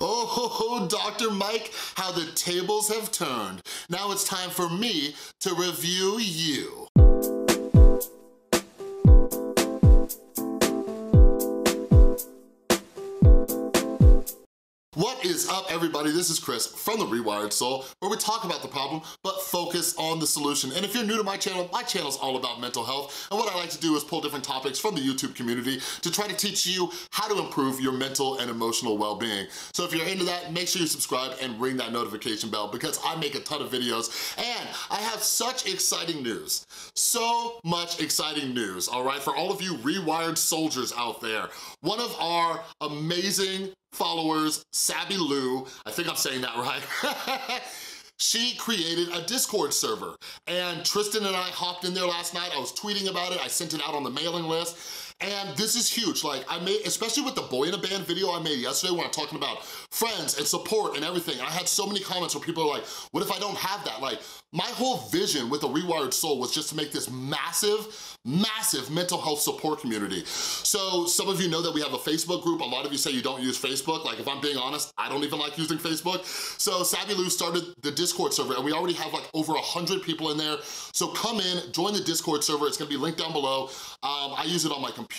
Oh, ho, ho, Dr. Mike, how the tables have turned. Now it's time for me to review you. What is up, everybody? This is Chris from The Rewired Soul, where we talk about the problem, but focus on the solution. And if you're new to my channel, my channel is all about mental health, and what I like to do is pull different topics from the YouTube community to try to teach you how to improve your mental and emotional well-being. So if you're into that, make sure you subscribe and ring that notification bell because I make a ton of videos, and I have such exciting news. So much exciting news, all right? For all of you Rewired soldiers out there, one of our amazing followers, SabiLew, I think I'm saying that right, she created a Discord server. And Tristan and I hopped in there last night. I was tweeting about it. I sent it out on the mailing list. And this is huge, like I made, especially with the Boyinaband video I made yesterday when I'm talking about friends and support and everything. I had so many comments where people are like, what if I don't have that? Like, my whole vision with the Rewired Soul was just to make this massive, massive mental health support community. So some of you know that we have a Facebook group. A lot of you say you don't use Facebook. Like if I'm being honest, I don't even like using Facebook. So SabiLew started the Discord server and we already have like over 100 people in there. So come in, join the Discord server. It's gonna be linked down below. Um, I use it on my computer.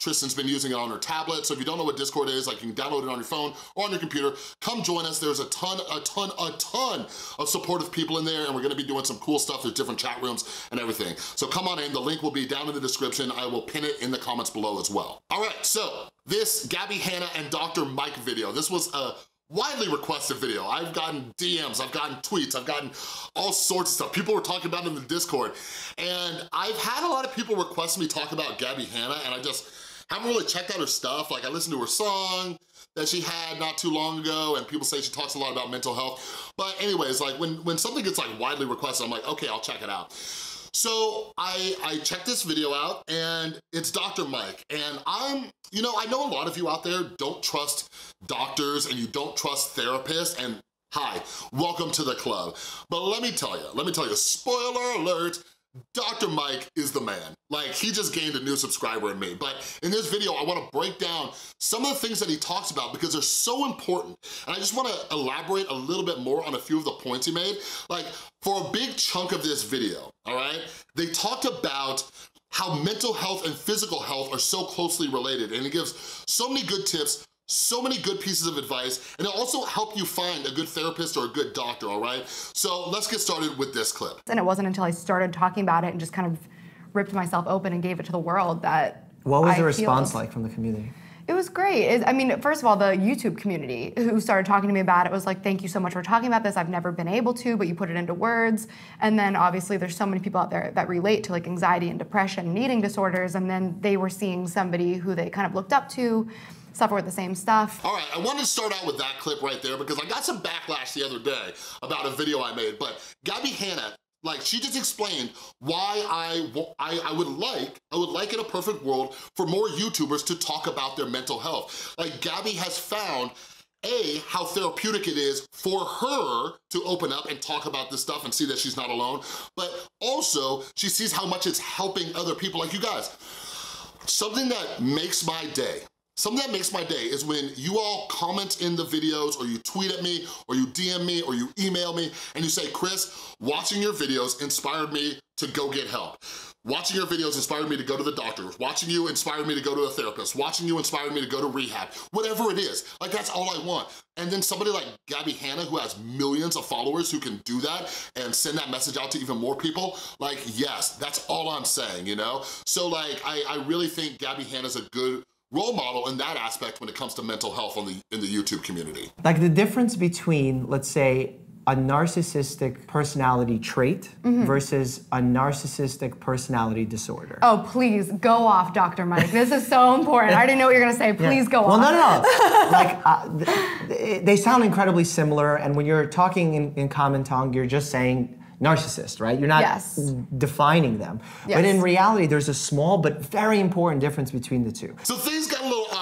Tristan's been using it on her tablet. So if you don't know what Discord is, like you can download it on your phone or on your computer. Come join us. There's a ton, a ton, a ton of supportive people in there and we're gonna be doing some cool stuff. There's different chat rooms and everything. So come on in, the link will be down in the description. I will pin it in the comments below as well. All right, so this Gabbie Hanna and Dr. Mike video, this was a widely requested video. I've gotten DMs, I've gotten tweets, I've gotten all sorts of stuff. People were talking about it in the Discord. And I've had a lot of people request me talk about Gabbie Hanna and I just haven't really checked out her stuff. Like I listened to her song, that she had not too long ago and people say she talks a lot about mental health. But anyways, like when, when something gets like widely requested, I'm like, okay, I'll check it out. So I, I checked this video out and it's Dr. Mike and I'm, you know, I know a lot of you out there don't trust doctors and you don't trust therapists and hi, welcome to the club. But let me tell you, let me tell you, spoiler alert, Dr. Mike is the man. Like, he just gained a new subscriber in me. But in this video, I wanna break down some of the things that he talks about because they're so important. And I just wanna elaborate a little bit more on a few of the points he made. Like, for a big chunk of this video, all right, they talked about how mental health and physical health are so closely related. And he gives so many good tips so many good pieces of advice, and it'll also help you find a good therapist or a good doctor, all right? So let's get started with this clip. And it wasn't until I started talking about it and just kind of ripped myself open and gave it to the world that What was I the response healed. like from the community? It was great. It, I mean, first of all, the YouTube community who started talking to me about it was like, thank you so much for talking about this. I've never been able to, but you put it into words. And then obviously there's so many people out there that relate to like anxiety and depression and eating disorders. And then they were seeing somebody who they kind of looked up to suffer with the same stuff. All right, I wanted to start out with that clip right there because I got some backlash the other day about a video I made, but Gabbie Hanna like she just explained why I, I, I would like, I would like in a perfect world for more YouTubers to talk about their mental health. Like Gabbie has found a, how therapeutic it is for her to open up and talk about this stuff and see that she's not alone, but also she sees how much it's helping other people like you guys. Something that makes my day, Something that makes my day is when you all comment in the videos or you tweet at me or you DM me or you email me and you say, Chris, watching your videos inspired me to go get help. Watching your videos inspired me to go to the doctor. Watching you inspired me to go to a therapist. Watching you inspired me to go to rehab. Whatever it is, like that's all I want. And then somebody like Gabbie Hanna who has millions of followers who can do that and send that message out to even more people, like yes, that's all I'm saying, you know? So like, I, I really think Gabbie Hanna's a good role model in that aspect when it comes to mental health on the, in the YouTube community. Like the difference between, let's say, a narcissistic personality trait Mm-hmm. versus a narcissistic personality disorder. Oh, please go off, Dr. Mike. This is so important. I already know what you're gonna say. Please go well, off. no, no, no. like uh, th- they sound incredibly similar, and when you're talking in, in common tongue, you're just saying narcissist, right? You're not Yes. defining them. But in reality, there's a small but very important difference between the two. So things got a little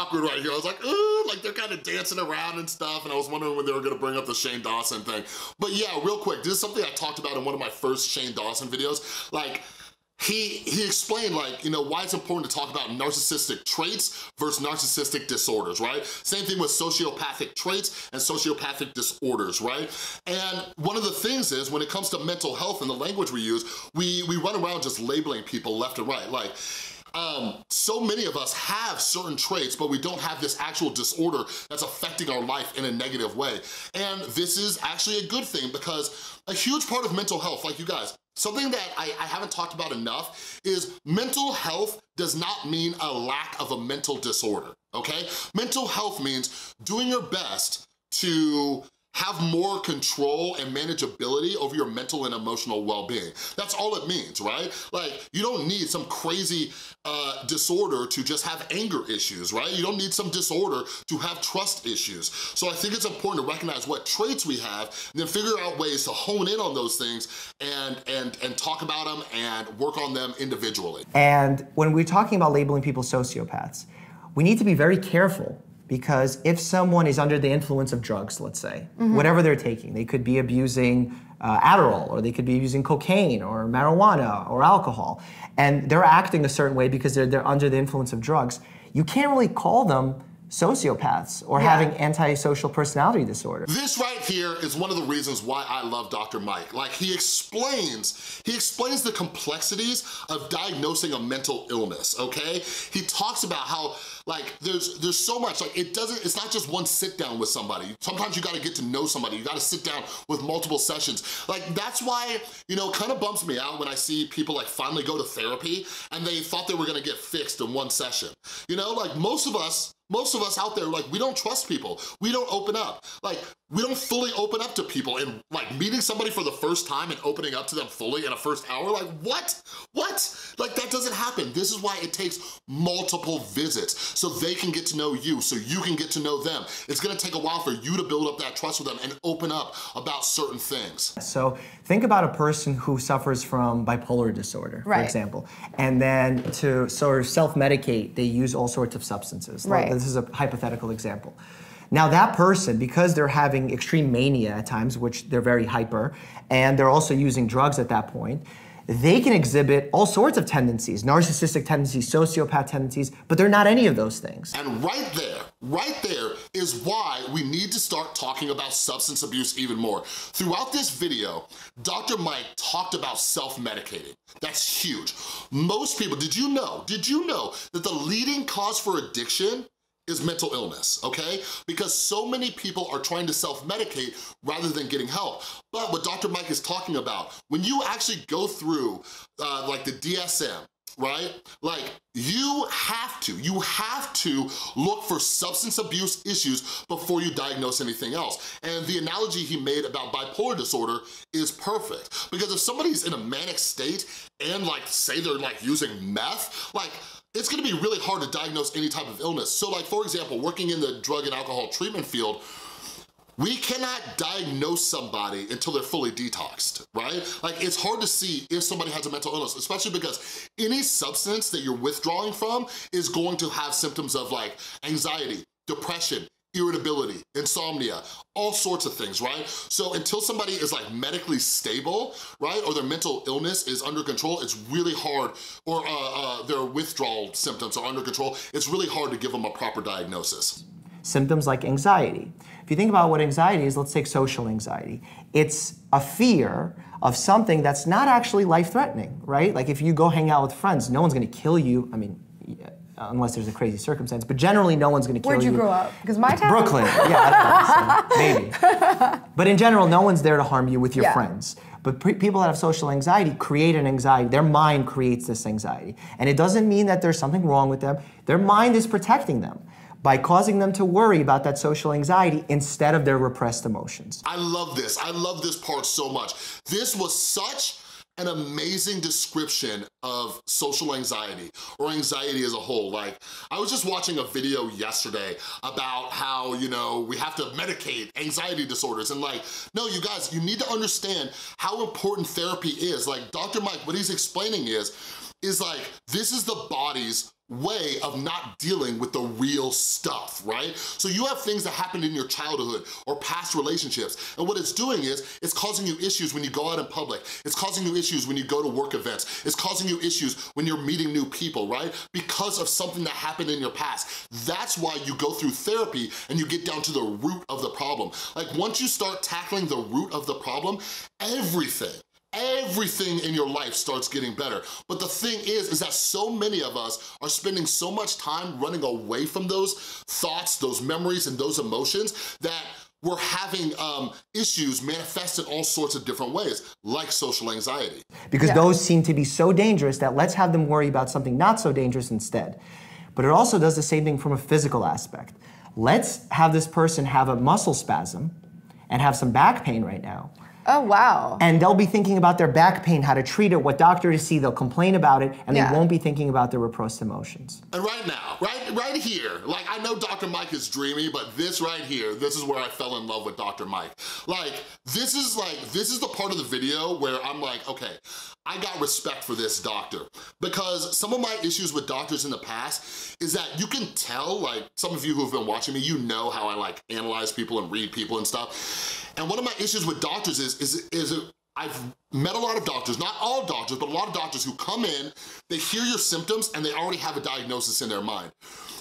awkward right here. I was like, ooh, like they're kind of dancing around and stuff, and I was wondering when they were gonna bring up the Shane Dawson thing. But yeah, real quick, this is something I talked about in one of my first Shane Dawson videos. Like, he, he explained like, you know, why it's important to talk about narcissistic traits versus narcissistic disorders, right? Same thing with sociopathic traits and sociopathic disorders, right? And one of the things is when it comes to mental health and the language we use, we, we run around just labeling people left and right. Like, um, so many of us have certain traits, but we don't have this actual disorder that's affecting our life in a negative way. And this is actually a good thing because a huge part of mental health, like you guys, Something that I, I, haven't talked about enough is mental health does not mean a lack of a mental disorder, okay? Mental health means doing your best to have more control and manageability over your mental and emotional well-being. That's all it means, right? Like, you don't need some crazy uh, disorder to just have anger issues, right? You don't need some disorder to have trust issues. So I think it's important to recognize what traits we have and then figure out ways to hone in on those things and, and, and talk about them and work on them individually. And when we're talking about labeling people sociopaths, we need to be very careful because if someone is under the influence of drugs, let's say, mm-hmm. whatever they're taking, they could be abusing uh, Adderall, or they could be using cocaine, or marijuana, or alcohol, and they're acting a certain way because they're, they're under the influence of drugs, you can't really call them sociopaths or yeah. having antisocial personality disorder. This right here is one of the reasons why I love Dr. Mike. Like he explains, he explains the complexities of diagnosing a mental illness, okay? He talks about how like there's there's so much, like it doesn't, it's not just one sit down with somebody. Sometimes you gotta get to know somebody. You gotta sit down with multiple sessions. Like that's why, you know, kind of bumps me out when I see people like finally go to therapy and they thought they were gonna get fixed in one session. You know, like most of us, most of us out there, like, we don't trust people. We don't open up. Like, we don't fully open up to people and like meeting somebody for the first time and opening up to them fully in a first hour, like what? What? Like that doesn't happen. This is why it takes multiple visits so they can get to know you, so you can get to know them. It's gonna take a while for you to build up that trust with them and open up about certain things. So think about a person who suffers from bipolar disorder, right. for example, and then to sort of self-medicate, they use all sorts of substances. Right. This is a hypothetical example. Now that person, because they're having extreme mania at times, which they're very hyper, and they're also using drugs at that point, they can exhibit all sorts of tendencies, narcissistic tendencies, sociopath tendencies, but they're not any of those things. And right there, right there is why we need to start talking about substance abuse even more. Throughout this video, Dr. Mike talked about self-medicating. That's huge. Most people, did you know, did you know that the leading cause for addiction is mental illness, okay? Because so many people are trying to self-medicate rather than getting help. But what Dr. Mike is talking about, when you actually go through uh, like the DSM, right? Like, you have to, you have to look for substance abuse issues before you diagnose anything else. And the analogy he made about bipolar disorder is perfect. Because if somebody's in a manic state and like, say they're like using meth, like, it's gonna be really hard to diagnose any type of illness. So like, for example, working in the drug and alcohol treatment field, we cannot diagnose somebody until they're fully detoxed, right? Like it's hard to see if somebody has a mental illness, especially because any substance that you're withdrawing from is going to have symptoms of like anxiety, depression, irritability, insomnia, all sorts of things, right? So until somebody is like medically stable, right, or their mental illness is under control, it's really hard, or uh, uh, their withdrawal symptoms are under control, it's really hard to give them a proper diagnosis. Symptoms like anxiety. If you think about what anxiety is, let's take social anxiety. It's a fear of something that's not actually life-threatening, right? Like if you go hang out with friends, no one's gonna kill you. I mean, Uh, unless there's a crazy circumstance. But generally, no one's going to kill you. Where'd you grow up? Because my town. Brooklyn. yeah, know, so maybe. But in general, no one's there to harm you with your yeah. friends. But people that have social anxiety create an anxiety. Their mind creates this anxiety, and it doesn't mean that there's something wrong with them. Their mind is protecting them by causing them to worry about that social anxiety instead of their repressed emotions. I love this. I love this part so much. This was such an amazing description of social anxiety or anxiety as a whole. Like, I was just watching a video yesterday about how, you know, we have to medicate anxiety disorders and like, no, you guys, you need to understand how important therapy is. Like, Dr. Mike, what he's explaining is, is like, this is the body's way of not dealing with the real stuff, right? So you have things that happened in your childhood or past relationships, and what it's doing is, it's causing you issues when you go out in public, it's causing you issues when you go to work events, it's causing you issues when you're meeting new people, right? Because of something that happened in your past. That's why you go through therapy and you get down to the root of the problem. Like once you start tackling the root of the problem, everything, everything in your life starts getting better. But the thing is, is that so many of us are spending so much time running away from those thoughts, those memories, and those emotions that we're having um, issues manifest in all sorts of different ways, like social anxiety. Because yeah. those seem to be so dangerous that let's have them worry about something not so dangerous instead. But it also does the same thing from a physical aspect. Let's have this person have a muscle spasm and have some back pain right now. Oh, wow. And they'll be thinking about their back pain, how to treat it, what doctor to see, they'll complain about it, and yeah. they won't be thinking about their repressed emotions. And right now, right, right here, like I know Dr. Mike is dreamy, but this right here, this is where I fell in love with Dr. Mike. Like, this is like, this is the part of the video where I'm like, okay, I got respect for this doctor because some of my issues with doctors in the past is that you can tell, like some of you who've been watching me, you know how I like analyze people and read people and stuff. And one of my issues with doctors is, is, is I've met a lot of doctors, not all doctors, but a lot of doctors who come in, they hear your symptoms and they already have a diagnosis in their mind.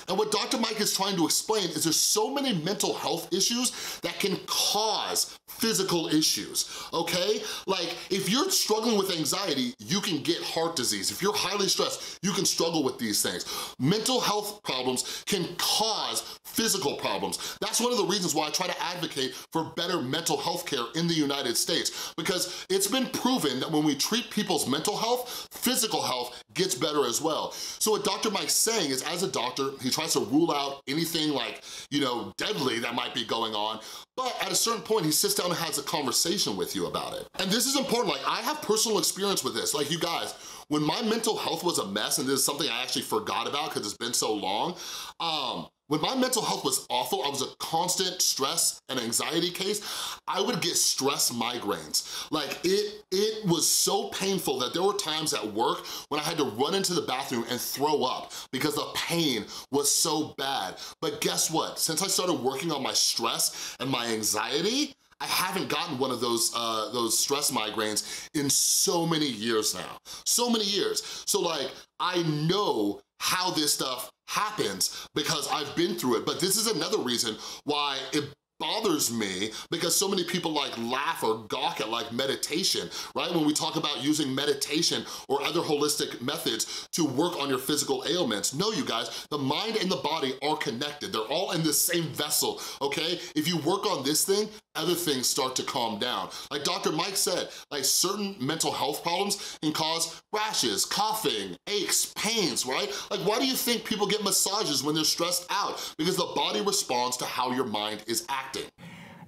And what Dr. Mike is trying to explain is there's so many mental health issues that can cause physical issues, okay? Like, if you're struggling with anxiety, you can get heart disease. If you're highly stressed, you can struggle with these things. Mental health problems can cause physical problems. That's one of the reasons why I try to advocate for better mental health care in the United States, because it's been proven that when we treat people's mental health, physical health gets better as well. So what Dr. Mike's saying is, as a doctor, he tries to rule out anything like, you know, deadly that might be going on, but at a certain point, he sits down and has a conversation with you about it. And this is important, like I have personal experience with this. Like you guys, when my mental health was a mess, and this is something I actually forgot about because it's been so long, um, when my mental health was awful, I was a constant stress and anxiety case, I would get stress migraines. Like it, it was so painful that there were times at work when I had to run into the bathroom and throw up because the pain was so bad. But guess what? Since I started working on my stress and my anxiety, I haven't gotten one of those uh, those stress migraines in so many years now. So many years. So like, I know how this stuff happens because I've been through it. But this is another reason why it bothers me because so many people like laugh or gawk at like meditation, right? When we talk about using meditation or other holistic methods to work on your physical ailments. No, you guys, the mind and the body are connected. They're all in the same vessel, okay? If you work on this thing, other things start to calm down. Like Dr. Mike said, like certain mental health problems can cause rashes, coughing, aches, pains, right? Like why do you think people get massages when they're stressed out? Because the body responds to how your mind is acting.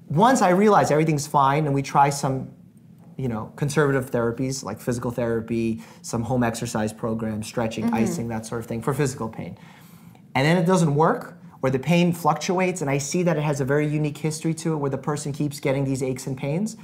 Once I realized everything's fine and we try some you know, conservative therapies like physical therapy, some home exercise programs, stretching, mm -hmm. icing, that sort of thing for physical pain. And then it doesn't work, where the pain fluctuates and I see that it has a very unique history to it where the person keeps getting these aches and pains,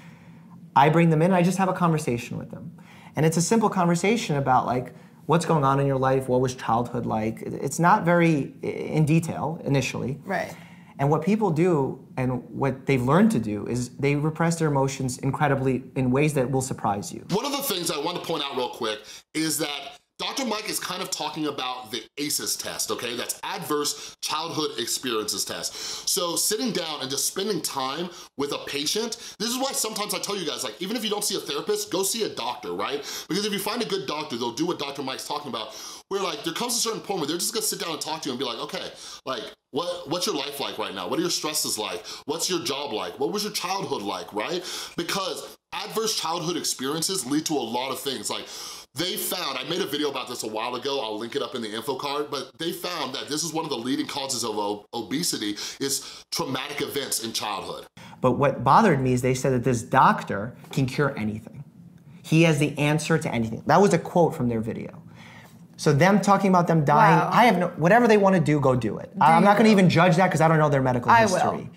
I bring them in and I just have a conversation with them. And it's a simple conversation about like, what's going on in your life, what was childhood like. It's not very in detail initially. Right. And what people do and what they've learned to do is they repress their emotions incredibly in ways that will surprise you. One of the things I want to point out real quick is that Dr. Mike is kind of talking about the ACEs test, okay? That's Adverse Childhood Experiences Test. So sitting down and just spending time with a patient, this is why sometimes I tell you guys, like, even if you don't see a therapist, go see a doctor, right? Because if you find a good doctor, they'll do what Dr. Mike's talking about, where like, there comes a certain point where they're just gonna sit down and talk to you and be like, okay, like, what, what's your life like right now? What are your stresses like? What's your job like? What was your childhood like, right? Because adverse childhood experiences lead to a lot of things, like, they found, I made a video about this a while ago, I'll link it up in the info card, but they found that this is one of the leading causes of obesity is traumatic events in childhood. But what bothered me is they said that this doctor can cure anything. He has the answer to anything. That was a quote from their video. So them talking about them dying, wow. I have no, whatever they want to do, go do it. do I'm not going to even judge that because I don't know their medical I history. Will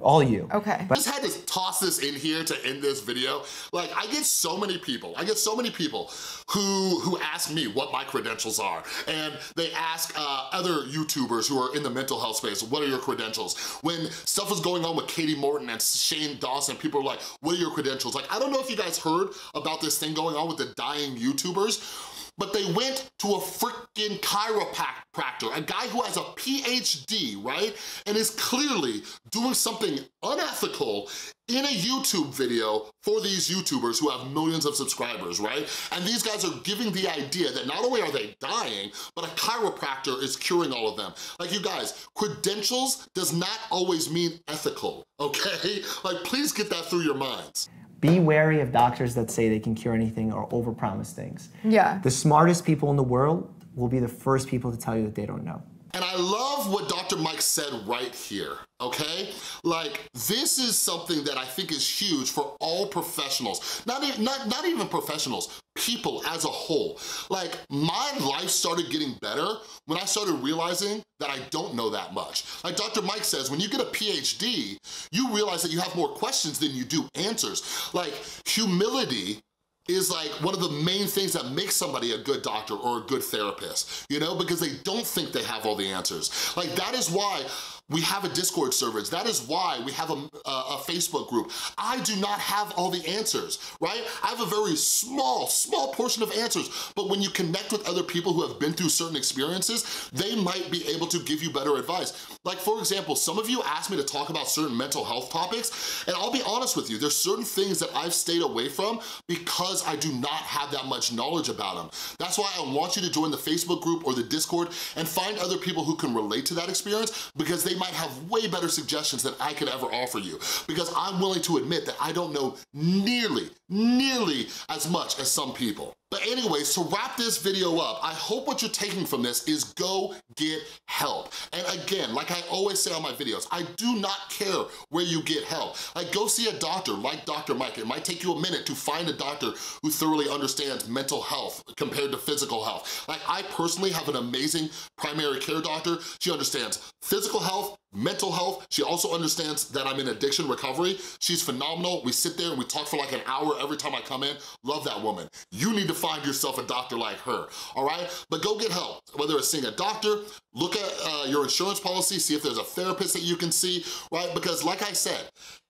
all you. Okay. I just had to toss this in here to end this video. Like, I get so many people, I get so many people who, who ask me what my credentials are. And they ask uh, other YouTubers who are in the mental health space, what are your credentials? When stuff was going on with Kati Morton and Shane Dawson, people are like, what are your credentials? Like, I don't know if you guys heard about this thing going on with the dying YouTubers, but they went to a freaking chiropractor, a guy who has a PhD, right? And is clearly doing something unethical in a YouTube video for these YouTubers who have millions of subscribers, right? And these guys are giving the idea that not only are they dying, but a chiropractor is curing all of them. Like you guys, credentials does not always mean ethical, okay? Like please get that through your minds be wary of doctors that say they can cure anything or overpromise things. Yeah. The smartest people in the world will be the first people to tell you that they don't know. And I love what Dr. Mike said right here, okay? Like, this is something that I think is huge for all professionals. Not, even, not, not even professionals, people as a whole. Like, my life started getting better when I started realizing that I don't know that much. Like Dr. Mike says, when you get a PhD, you realize that you have more questions than you do answers. Like, humility is like one of the main things that makes somebody a good doctor or a good therapist, you know, because they don't think they have all the answers. Like that is why we have a Discord server. That is why we have a, a, Facebook group. I do not have all the answers, right? I have a very small, small portion of answers, but when you connect with other people who have been through certain experiences, they might be able to give you better advice. Like for example, some of you asked me to talk about certain mental health topics, and I'll be honest with you, there's certain things that I've stayed away from because I do not have that much knowledge about them. That's why I want you to join the Facebook group or the Discord and find other people who can relate to that experience because they might have way better suggestions than I could ever offer you because I'm willing to admit that I don't know nearly, nearly as much as some people. But anyways, to wrap this video up, I hope what you're taking from this is go get help. And again, like I always say on my videos, I do not care where you get help. Like go see a doctor like Dr. Mike. It might take you a minute to find a doctor who thoroughly understands mental health compared to physical health. Like I personally have an amazing primary care doctor. She understands physical health, mental health. She also understands that I'm in addiction recovery. She's phenomenal. We sit there and we talk for like an hour every time I come in. Love that woman. You need to find yourself a doctor like her, all right? But go get help, whether it's seeing a doctor, look at uh, your insurance policy, see if there's a therapist that you can see, right? Because like I said,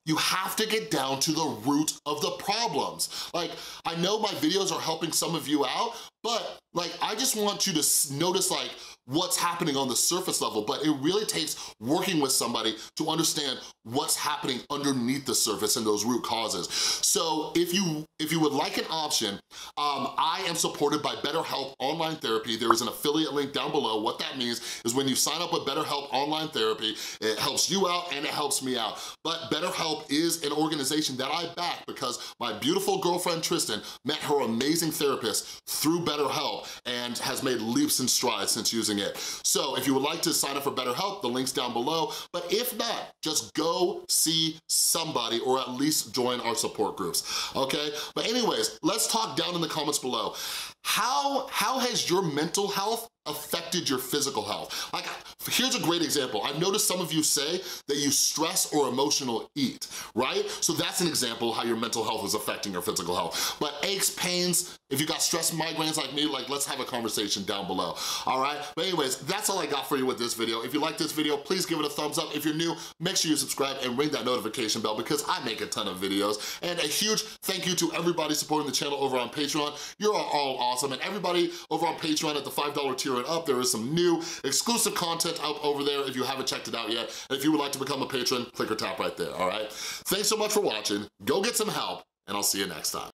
you have to get down to the root of the problems. Like, I know my videos are helping some of you out, but like, I just want you to notice like, what's happening on the surface level, but it really takes working with somebody to understand what's happening underneath the surface and those root causes. So if you if you would like an option, um, I am supported by BetterHelp Online Therapy. There is an affiliate link down below. What that means is when you sign up with BetterHelp Online Therapy, it helps you out and it helps me out. But BetterHelp is an organization that I back because my beautiful girlfriend Tristan met her amazing therapist through BetterHelp and has made leaps and strides since using using it. So if you would like to sign up for BetterHelp, the link's down below. But if not, just go see somebody or at least join our support groups, okay? But anyways, let's talk down in the comments below. How, how has your mental health affected your physical health. Like, here's a great example. I've noticed some of you say that you stress or emotional eat, right? So that's an example how your mental health is affecting your physical health. But aches, pains, if you got stress migraines like me, like let's have a conversation down below, all right? But anyways, that's all I got for you with this video. If you like this video, please give it a thumbs up. If you're new, make sure you subscribe and ring that notification bell because I make a ton of videos. And a huge thank you to everybody supporting the channel over on Patreon. You're all awesome. And everybody over on Patreon at the $5 tier and up, there is some new exclusive content up over there if you haven't checked it out yet. And if you would like to become a patron, click or tap right there, all right? Thanks so much for watching. Go get some help, and I'll see you next time.